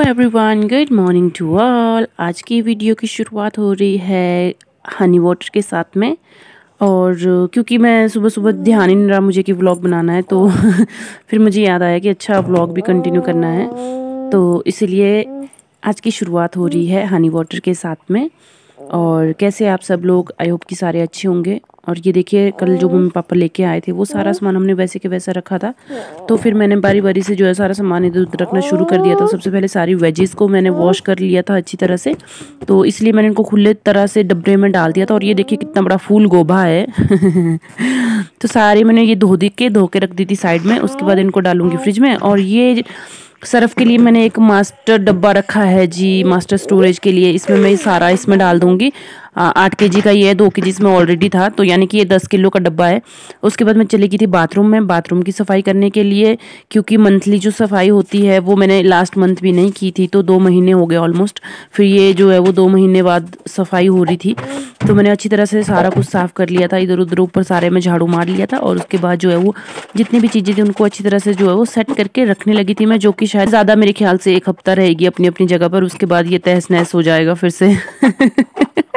Everyone good morning to all आज की video की शुरुआत हो रही है हनी वाटर के साथ में। और क्योंकि मैं सुबह सुबह ध्यान ही नहीं रहा मुझे कि व्लॉग बनाना है तो फिर मुझे याद आया कि अच्छा व्लॉग भी कंटिन्यू करना है। तो इसलिए आज की शुरुआत हो रही है हनी वाटर के साथ में। और कैसे आप सब लोग आई होप कि सारे अच्छे होंगे। और ये देखिए, कल जो मम्मी पापा लेके आए थे, वो सारा सामान हमने वैसे के वैसा रखा था। तो फिर मैंने बारी बारी से जो है सारा सामान इधर उधर रखना शुरू कर दिया था। सबसे पहले सारी वेजेस को मैंने वॉश कर लिया था अच्छी तरह से। तो इसलिए मैंने इनको खुले तरह से डब्बे में डाल दिया था। और ये देखिए कितना बड़ा फूल गोभा है। तो सारे मैंने ये धो दी के, धो के रख दी थी साइड में। उसके बाद इनको डालूँगी फ्रिज में। और ये सर्फ के लिए मैंने एक मास्टर डब्बा रखा है जी मास्टर स्टोरेज के लिए। इसमें मैं सारा इसमें डाल दूँगी। आठ के का ये है, दो के जी इसमें ऑलरेडी था तो यानी कि ये दस किलो का डब्बा है। उसके बाद मैं चली गई थी बाथरूम में बाथरूम की सफ़ाई करने के लिए, क्योंकि मंथली जो सफ़ाई होती है, वो मैंने लास्ट मंथ भी नहीं की थी तो दो महीने हो गए ऑलमोस्ट फिर ये जो है, वो दो महीने बाद सफ़ाई हो रही थी। तो मैंने अच्छी तरह से सारा कुछ साफ़ कर लिया था इधर उधर ऊपर सारे में झाड़ू मार लिया था, और उसके बाद जो है, वो जितनी भी चीज़ें थी, उनको अच्छी तरह से जो है, वो सेट करके रखने लगी थी मैं, जो कि शायद ज़्यादा मेरे ख्याल से एक हफ़्ता रहेगी अपनी अपनी जगह पर, उसके बाद ये तहस नहस हो जाएगा फिर से।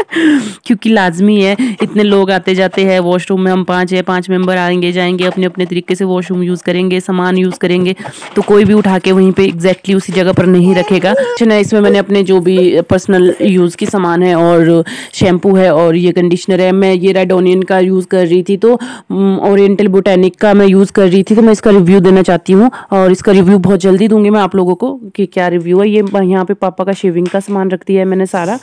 क्योंकि लाजमी है, इतने लोग आते जाते हैं वॉशरूम में हम पाँच है पाँच मेंबर आएँगे, जाएँगे, अपने अपने तरीके से वॉशरूम यूज़ करेंगे, सामान यूज़ करेंगे तो कोई भी उठा के वहीं पे एग्जैक्टली उसी जगह पर नहीं रखेगा। अच्छा इसमें मैंने अपने जो भी पर्सनल यूज़ की सामान है और शैम्पू है और ये कंडीशनर है, मैं ये रेड ओनियन का यूज़ कर रही थी तो ओरिएंटल बोटेनिक का मैं यूज़ कर रही थी तो मैं इसका रिव्यू देना चाहती हूँ और इसका रिव्यू बहुत जल्दी दूँगी मैं आप लोगों को कि क्या रिव्यू है। ये यहाँ पे पापा का शेविंग का सामान रख दिया है मैंने सारा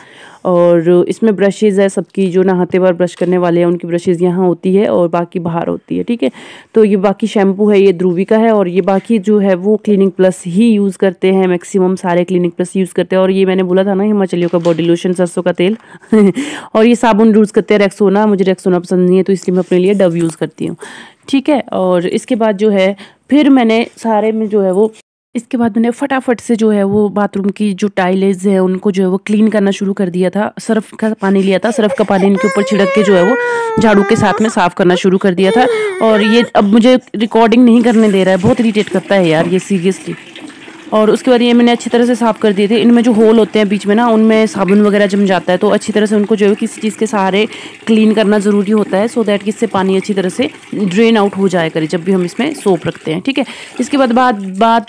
और इसमें ब्रशेज़ है, सबकी जो नहाते बार ब्रश करने वाले हैं, उनकी ब्रशेज़ यहाँ होती है और बाकी बाहर होती है, ठीक है? तो ये बाकी शैम्पू है, ये ध्रुवी का है और ये बाकी जो है वो क्लिनिक प्लस ही यूज़ करते हैं मैक्सिमम सारे क्लिनिक प्लस यूज़ करते हैं और ये मैंने बोला था ना हिमाचलियों का बॉडी लोशन सरसों का तेल। और ये साबुन यूज़ करते हैं रेक्सोना मुझे रेक्सोना पसंद नहीं है तो इसलिए मैं अपने लिए डव यूज़ करती हूँ, ठीक है? और इसके बाद जो है, फिर मैंने सारे में जो है वो इसके बाद मैंने फटाफट से जो है वो बाथरूम की जो टाइलेज है, उनको जो है वो क्लीन करना शुरू कर दिया था। सर्फ का पानी लिया था, सर्फ का पानी इनके ऊपर छिड़क के जो है वो झाड़ू के साथ में साफ़ करना शुरू कर दिया था। और ये अब मुझे रिकॉर्डिंग नहीं करने दे रहा है, बहुत इरीटेट करता है यार ये सीरियसली और उसके बाद ये मैंने अच्छी तरह से साफ़ कर दिए थे। इनमें जो होल होते हैं बीच में ना, उनमें साबुन वगैरह जम जाता है तो अच्छी तरह से उनको जो है किसी चीज़ के सहारे क्लीन करना ज़रूरी होता है सो दैट कि इससे पानी अच्छी तरह से ड्रेन आउट हो जाए करे जब भी हम इसमें सोप रखते हैं, ठीक है? इसके बाद बात बात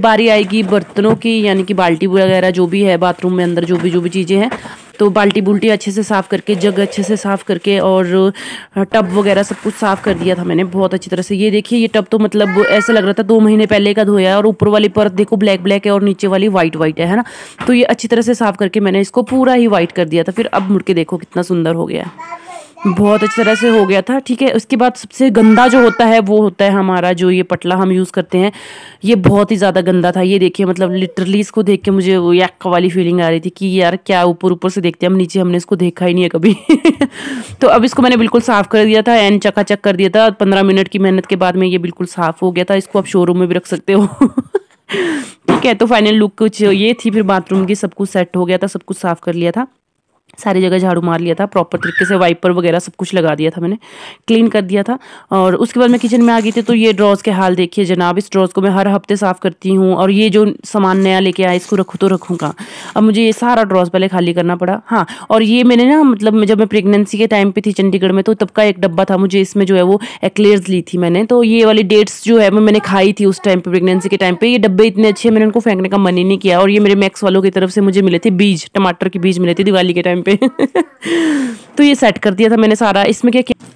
बारी आएगी बर्तनों की, यानी कि बाल्टी वगैरह जो भी है बाथरूम में अंदर जो भी जो भी चीज़ें हैं तो बाल्टी बुल्टी अच्छे से साफ़ करके, जग अच्छे से साफ़ करके और टब वगैरह सब कुछ साफ़ कर दिया था मैंने बहुत अच्छी तरह से। ये देखिए, ये टब तो मतलब ऐसा लग रहा था दो महीने पहले का धोया है और ऊपर वाली परत देखो ब्लैक ब्लैक है और नीचे वाली वाइट वाइट है ना? तो ये अच्छी तरह से साफ़ करके मैंने इसको पूरा ही वाइट कर दिया था। फिर अब मुड़ के देखो कितना सुंदर हो गया बहुत अच्छी तरह से हो गया था, ठीक है? उसके बाद सबसे गंदा जो होता है, वो होता है हमारा जो ये पटला हम यूज़ करते हैं। ये बहुत ही ज़्यादा गंदा था। ये देखिए मतलब लिटरली इसको देख के मुझे वो यक वाली फीलिंग आ रही थी कि यार क्या ऊपर ऊपर से देखते हैं। हम नीचे हमने इसको देखा ही नहीं है कभी। तो अब इसको मैंने बिल्कुल साफ़ कर दिया था एंड चकाचक कर दिया था। पंद्रह मिनट की मेहनत के बाद में ये बिल्कुल साफ़ हो गया था। इसको आप शोरूम में भी रख सकते हो। ठीक है तो फाइनल लुक कुछ ये थी, फिर बाथरूम की सब कुछ सेट हो गया था, सब कुछ साफ़ कर लिया था। सारी जगह झाड़ू मार लिया था प्रॉपर तरीके से वाइपर वगैरह सब कुछ लगा दिया था मैंने क्लीन कर दिया था। और उसके बाद मैं किचन में आ गई थी तो ये ड्रॉज के हाल देखिए जनाब, इस ड्रॉज को मैं हर हफ़्ते साफ़ करती हूँ और ये जो सामान नया लेके आया, इसको रखूँ तो रखूँगा अब मुझे ये सारा ड्रॉज पहले खाली करना पड़ा। हाँ और ये मैंने ना मतलब जब मैं प्रेगनेंसी के टाइम पर थी चंडीगढ़ में तो तब का एक डब्बा था मुझे इसमें जो है वो एक्लेयर्स ली थी मैंने। तो ये वाली डेट्स जो है वो मैंने खाई थी उस टाइम पर प्रेगनेंसी के टाइम पर ये डब्बे इतने अच्छे मैंने उनको फेंकने का मन ही नहीं किया। और ये मेरे मैक्स वालों की तरफ़ से मुझे मिले थे बीज, टमाटर के बीज मिले थे दिवाली के टाइम पे। तो ये सेट कर दिया था मैंने सारा। इसमें क्या क्या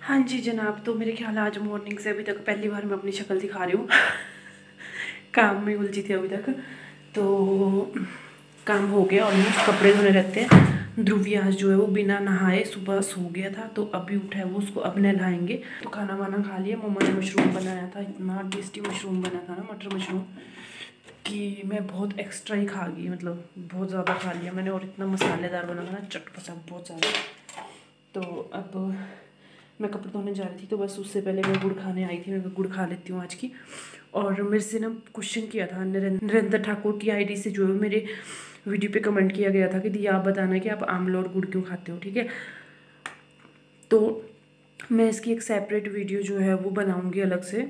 हाँ जी जनाब तो मेरे ख्याल आज मॉर्निंग से अभी तक पहली बार मैं अपनी शक्ल दिखा रही हूँ। काम में उलझी थी अभी तक। तो काम हो गया और कपड़े धोने रहते हैं। ध्रुवी आज जो है वो बिना नहाए सुबह सो गया था तो अभी उठा है वो, उसको अब नहलाएँगे। तो खाना वाना खा लिया। मम्मा ने मशरूम बनाया था, इतना टेस्टी मशरूम बना था ना, मटर मशरूम कि मैं बहुत एक्स्ट्रा ही खा गई मतलब बहुत ज़्यादा खा लिया मैंने और इतना मसालेदार बना था ना, चटपटा बहुत ज़्यादा। तो अब मैं कपड़े धोने जा रही थी तो बस उससे पहले मैं गुड़ खाने आई थी, मैं गुड़ खा लेती हूँ आज की। और मेरे से ना क्वेश्चन किया था नरेंद्र ठाकुर की आईडी से, जो है मेरे वीडियो पे कमेंट किया गया था कि, दी, आप बताना कि आप आमला और गुड़ क्यों खाते हो? ठीक है? तो मैं इसकी एक सेपरेट वीडियो जो है, वो बनाऊँगी अलग से।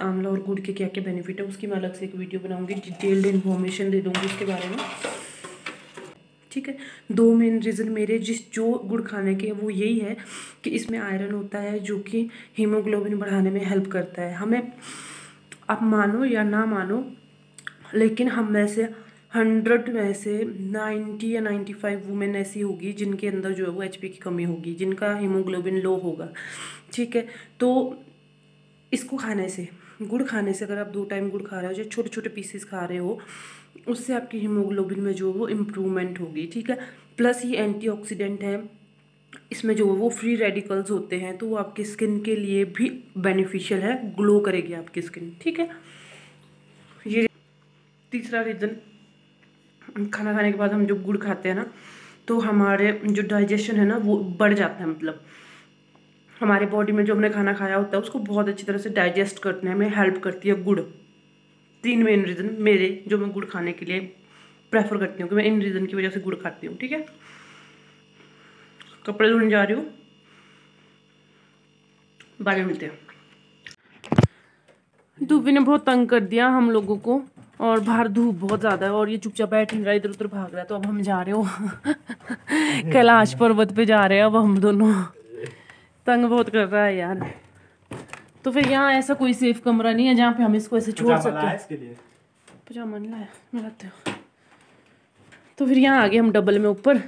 आंवला और गुड़ के क्या क्या बेनिफिट है, उसकी मैं अलग से एक वीडियो बनाऊँगी डिटेल्ड इन्फॉर्मेशन दे दूँगी उसके बारे में। ठीक है? दो मेन रीज़न मेरे जिस जो गुड़ खाने के वो यही है कि इसमें आयरन होता है जो कि हीमोग्लोबिन बढ़ाने में हेल्प करता है। हमें, आप मानो या ना मानो, लेकिन हम में से हंड्रेड में से नाइन्टी या नाइन्टी फाइव वुमेन ऐसी होगी जिनके अंदर जो है वो एचपी की कमी होगी, जिनका हीमोग्लोबिन लो होगा। ठीक है? तो इसको खाने से गुड़ खाने से, अगर आप दो टाइम गुड़ खा रहे हो या छोटे छोटे पीसेस खा रहे हो, उससे आपकी हीमोग्लोबिन में जो वो इम्प्रूवमेंट होगी, ठीक है? प्लस ये एंटीऑक्सीडेंट है, इसमें जो वो फ्री रेडिकल्स होते हैं तो वो आपकी स्किन के लिए भी बेनिफिशियल है ग्लो करेगी आपकी स्किन ठीक है? ये तीसरा रीज़न खाना खाने के बाद हम जो गुड़ खाते हैं ना तो हमारे जो डाइजेशन है ना, वो बढ़ जाता है मतलब। हमारे बॉडी में जो हमने खाना खाया होता है, उसको बहुत अच्छी तरह से डाइजेस्ट करने में हेल्प करती है गुड़। तीन मेन रीज़न मेरे, जो मैं गुड़ खाने के लिए प्रेफर करती हूँ, कि मैं इन रीज़न की वजह से गुड़ खाती हूँ, ठीक है? कपड़े धोने जा रही हूँ। बाद में मिलते हैं। धूपी ने बहुत तंग कर दिया हम लोगों को, और बाहर धूप बहुत ज़्यादा है, और ये चुपचाप बैठ नहीं रहा, इधर उधर भाग रहा है तो अब हम जा रहे हो। कैलाश पर्वत पे जा रहे हैं, अब हम दोनों। तंग बहुत कर रहा है यार। तो फिर यहाँ ऐसा कोई सेफ़ कमरा नहीं है जहाँ पे हम इसको ऐसे छोड़ सकते हैं। पजामा नहीं लाया मिलाते हो। तो फिर यहाँ आ गए हम डबल में ऊपर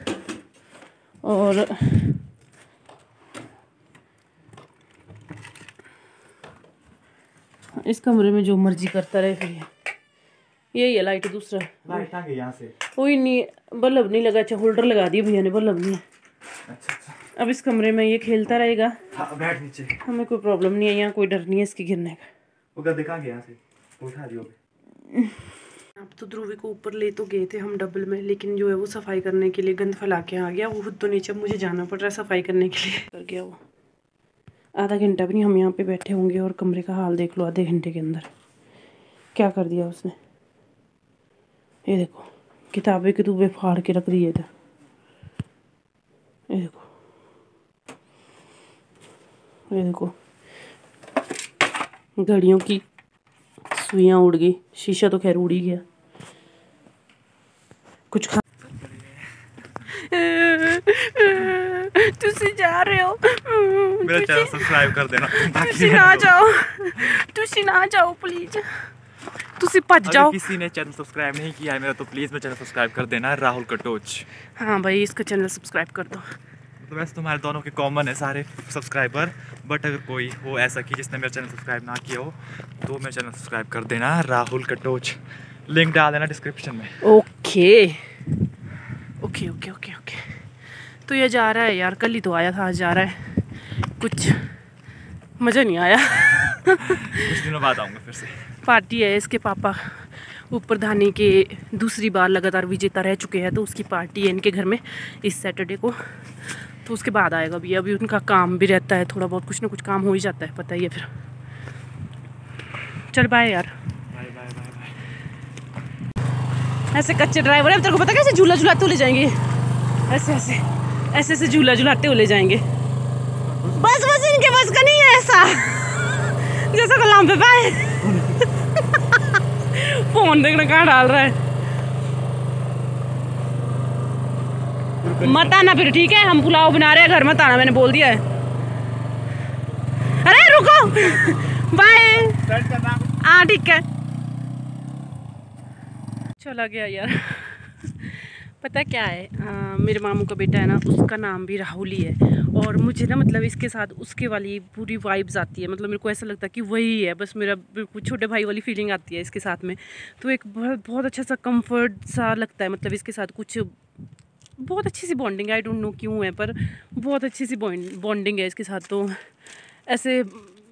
और इस कमरे में जो मर्ज़ी करता रहे फिर यही है लाइट दूसरा। लाइट आ गई यहाँ से। कोई नहीं बल्ब नहीं लगा अच्छा होल्डर लगा दिया भैया ने बल्ब नहीं अच्छा अच्छा। अब इस कमरे में ये खेलता रहेगा। हाँ बैठ नीचे। हमें कोई प्रॉब्लम नहीं है यहाँ कोई डर नहीं है इसके गिरने का। वो गद्दे कहाँ गए से? उठा दियो अब तो ध्रुवी को ऊपर ले तो गए थे हम डबल में लेकिन जो है वो सफ़ाई करने के लिए गंद फैला के आ गया। वो खुद तो नीचे मुझे जाना पड़ रहा है सफ़ाई करने के लिए। कर गया वो। आधा घंटा भी नहीं हम यहाँ पे बैठे होंगे और कमरे का हाल देख लो आधे घंटे के अंदर। क्या कर दिया उसने? ये देखो किताबें कितुबें फाड़ के रख दिए थे ये देखो। ये देखो घड़ियों की सुइयाँ उड़ गई। शीशा तो खैर उड़ ही गया। कुछ खा जा रहे हो। मेरा चैनल सब्सक्राइब कर देना। तुसी ना जाओ। तुसी ना जाओ प्लीज़ तुसी भज जाओ। किसी ने चैनल सब्सक्राइब नहीं किया है मेरा तो प्लीज़ मेरा चैनल सब्सक्राइब कर देना राहुल कटोच हाँ भाई इसका चैनल सब्सक्राइब कर दो। तो वैसे तुम्हारे दोनों के कॉमन है सारे सब्सक्राइबर बट अगर कोई हो ऐसा कि जिसने मेरा चैनल सब्सक्राइब ना किया हो तो मेरा चैनल सब्सक्राइब कर देना। राहुल कटोच। लिंक डाल देना डिस्क्रिप्शन में। Okay okay okay okay okay तो ये जा रहा है यार कल ही तो आया था आज जा रहा है। कुछ मज़ा नहीं आया। कुछ दिनों बाद आऊँगा फिर से। पार्टी है इसके पापा ऊपर धाने के दूसरी बार लगातार विजेता रह चुके हैं तो उसकी पार्टी है इनके घर में इस सैटरडे को। तो उसके बाद आएगा भैया अभी उनका काम भी रहता है थोड़ा बहुत कुछ ना कुछ काम हो ही जाता है पता ही है फिर। चल बाय यार। बाय बाय बाय बाय ऐसे कच्चे ड्राइवर है तेरे को पता कैसे झूला झुलाते हुए ले जाएँगे? ऐसे ऐसे ऐसे ऐसे झूला झुलाते हुए ले जाएँगे। बस बस इनके बस का नहीं है ऐसा। जैसा गुलाम पे पाए फ़ोन देखना कहाँ डाल रहा है। मत आना फिर ठीक है? हम पुलाव बना रहे हैं घर मत आना मैंने बोल दिया है। अरे रुको! बाय हाँ ठीक है। चला गया यार। पता क्या है? आ, मेरे मामू का बेटा है ना उसका नाम भी राहुल ही है। और मुझे ना मतलब इसके साथ उसके वाली पूरी वाइब्स आती है। मतलब मेरे को ऐसा लगता है कि वही है बस मेरा बिल्कुल छोटे भाई वाली फीलिंग आती है इसके साथ में। तो एक बहुत बहुत अच्छा सा कंफर्ट सा लगता है मतलब इसके साथ कुछ बहुत अच्छी सी बॉन्डिंग है आई डोंट नो क्यों है, पर बहुत अच्छी सी बॉन्डिंग है इसके साथ तो। ऐसे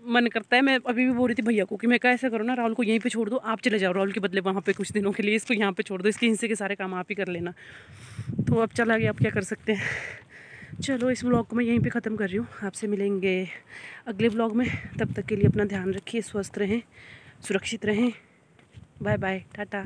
मन करता है, मैं अभी भी बोल रही थी भैया को कि मैं क्या ऐसा करो ना, राहुल को यहीं पे छोड़ दो, आप चले जाओ राहुल के बदले वहाँ पे कुछ दिनों के लिए, इसको यहाँ पे छोड़ दो, इसके हिस्से के सारे काम आप ही कर लेना। तो अब चला गया आप क्या कर सकते हैं। चलो, इस व्लॉग को मैं यहीं पे ख़त्म कर रही हूँ, आपसे मिलेंगे अगले व्लॉग में। तब तक के लिए अपना ध्यान रखिए, स्वस्थ रहें, सुरक्षित रहें। Bye bye, tata.